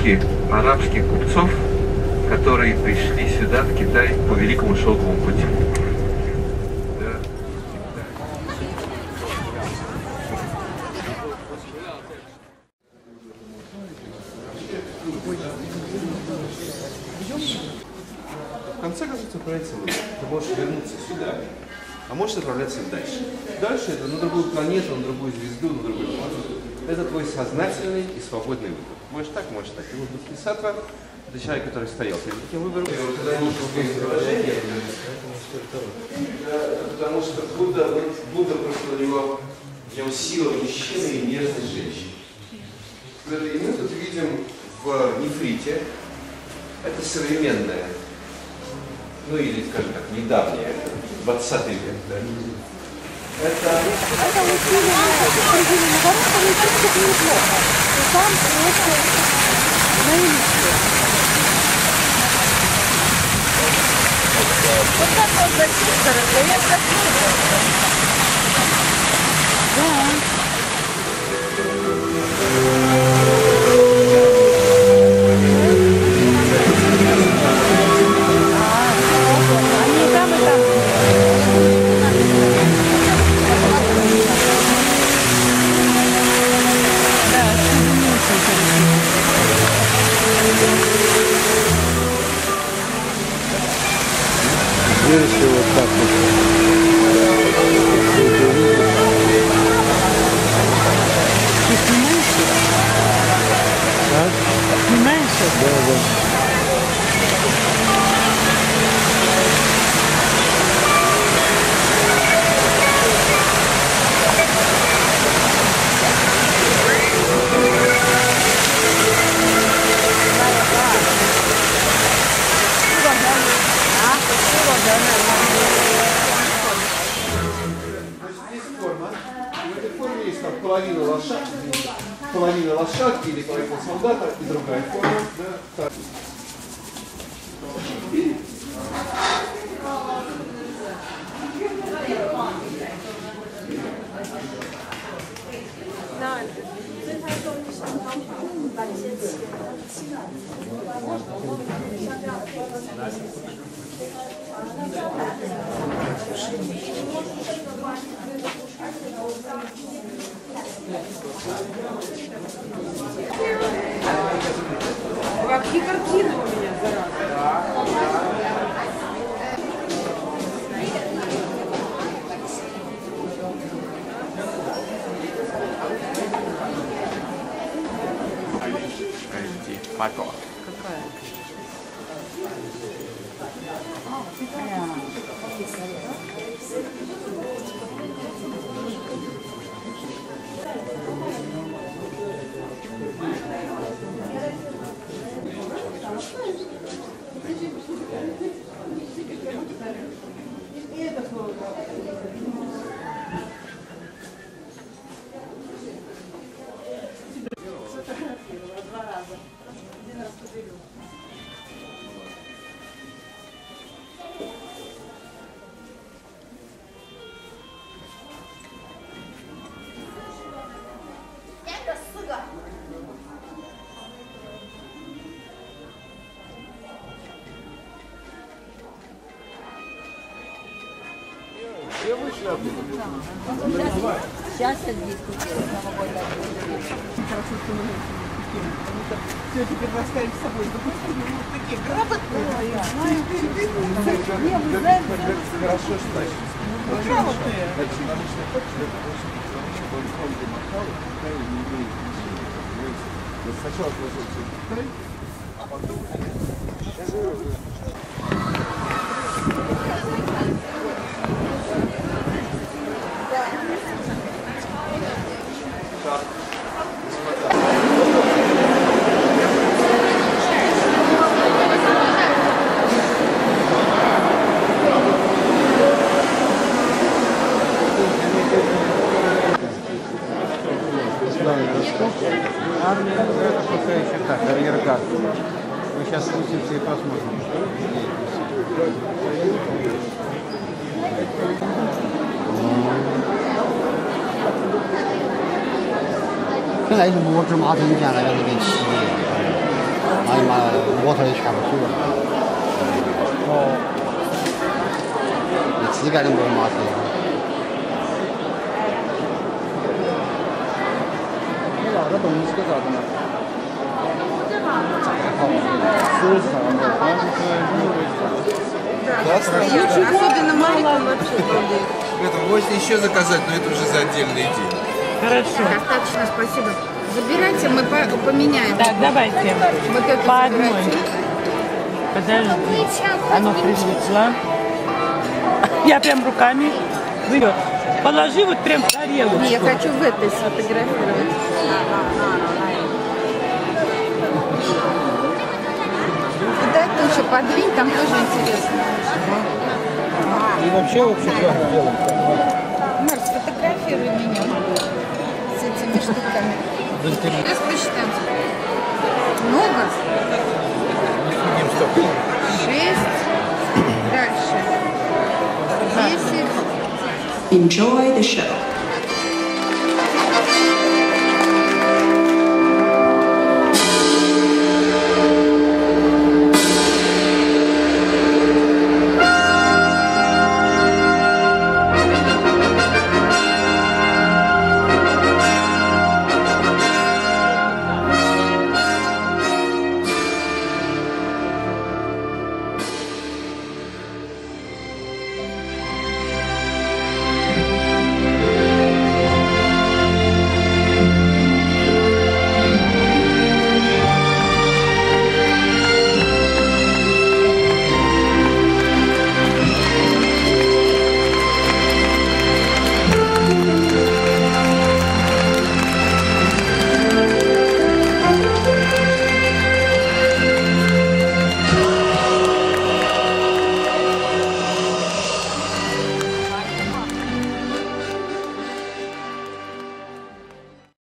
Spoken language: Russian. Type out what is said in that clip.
потомки арабских купцов, которые пришли сюда, в Китай, по Великому Шелковому пути. В конце концов, ты Ты можешь вернуться сюда, а можешь отправляться дальше. Дальше это на другую планету, на другую звезду, на другую планету. Это твой сознательный и свободный выбор. Можешь так, можешь так. И вот Бодхисаттва – это человек, который стоял перед этим выбором. Потому что Будда, вот Будда просто у него, у него сила мужчины и нежность женщины. И мы тут видим в нефрите, это современное, ну или, скажем так, недавнее, 20 век, да. Это Это усилие среди наоборот, в принципе, неплохо. И там просто на элите. Вот так вот за чисто раздает как Да. Половина лошадки, половина лошадки или половина солдата и другая форма. Да, Сейчас я здесь купила новогодний Хорошо, что мы Все, теперь таскаем с собой. Вот такие грамотные. Не, вы знаете, Хорошо, что значит. Грамотные. Значит, научный фактор, это очень он фонды Макао, Китай не имеет? Вот сначала производится Китай, а потом Слава Армия, это пока еще так, арьергард. Мы сейчас спустимся и посмотрим.本来是木质马桶建了，要那个企业。 哎呀妈，摸头也看不出来。哦。你自个的没嘛事。 你那个东西个啥子嘛？是啥子？好像是牛肉。 Особенно маленький вообще балдеет. Это можно еще заказать, но это уже за отдельный день. Хорошо. Достаточно, спасибо. Забирайте, мы по- поменяем. Так, давайте. Вот это По одной. забирайте. Подожди. Оно прилипло. Я прям руками берет. Положи вот прям в тарелочку. Не, я хочу в этой сфотографировать. Туда тоже подвинь, там тоже интересно. И вообще, вообще, как делаем? Марк, сфотографируй меня с этими штуками. Сейчас посчитаем. Много? Шесть. Enjoy the show.